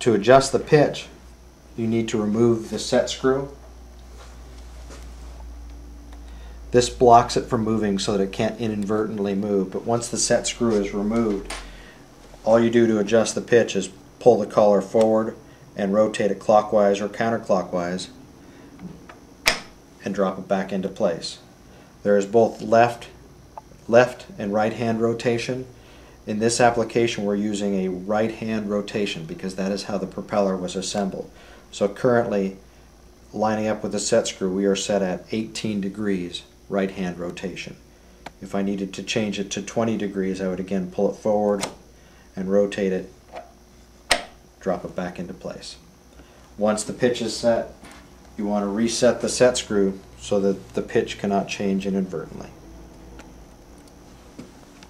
To adjust the pitch, you need to remove the set screw. This blocks it from moving so that it can't inadvertently move, but once the set screw is removed, all you do to adjust the pitch is pull the collar forward and rotate it clockwise or counterclockwise and drop it back into place. There is both left, left and right hand rotation. In this application we're using a right hand rotation because that is how the propeller was assembled. So currently lining up with the set screw we are set at 18 degrees right hand rotation. If I needed to change it to 20 degrees I would again pull it forward and rotate it, drop it back into place. Once the pitch is set, you want to reset the set screw so that the pitch cannot change inadvertently.